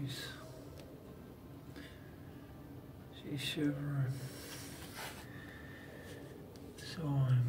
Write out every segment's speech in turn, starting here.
She's she's shivering. So I'm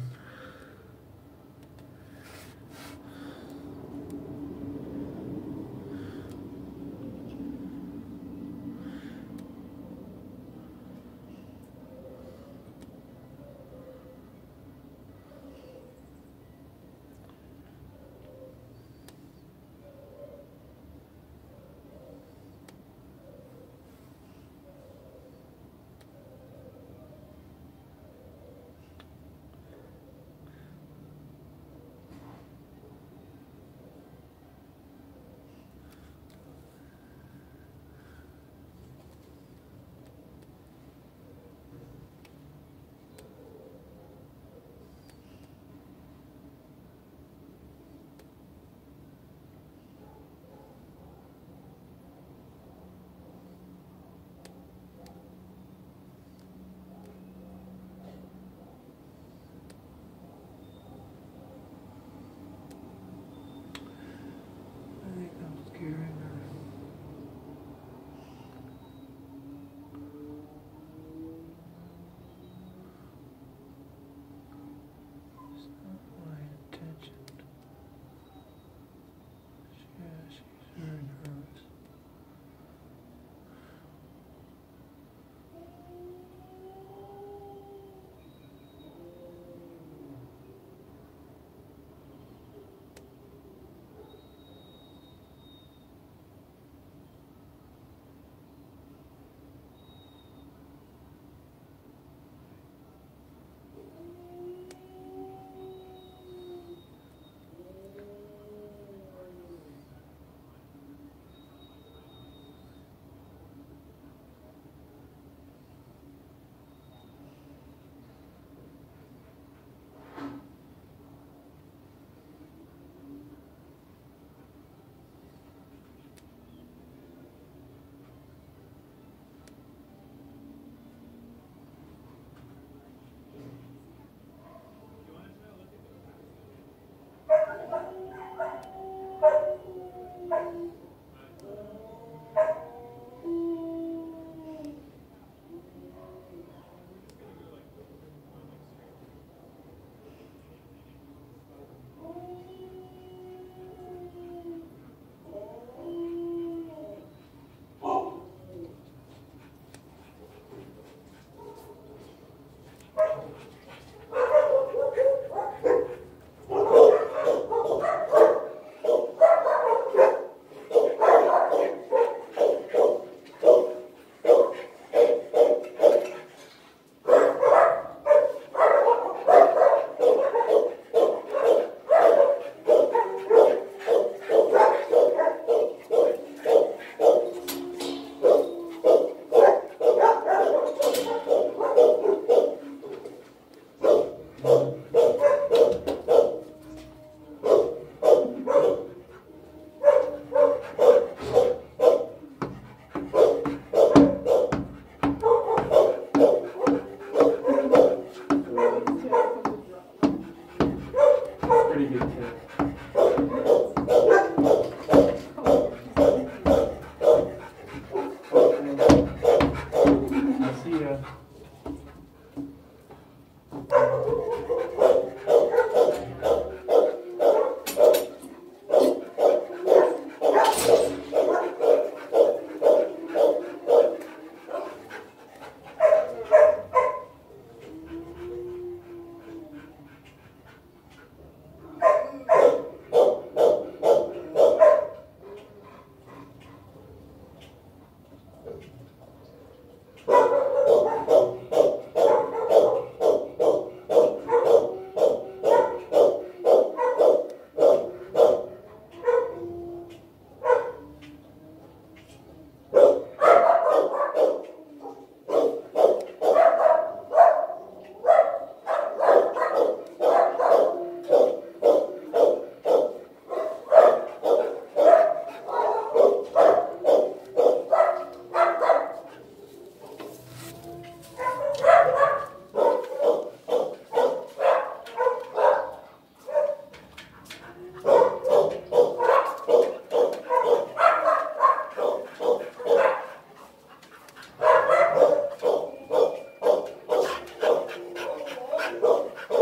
oh,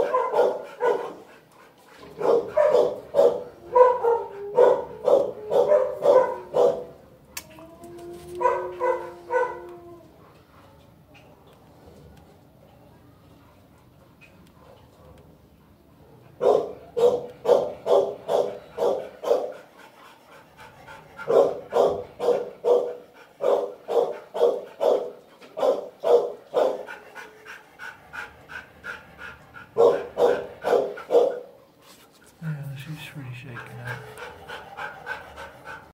shaken up.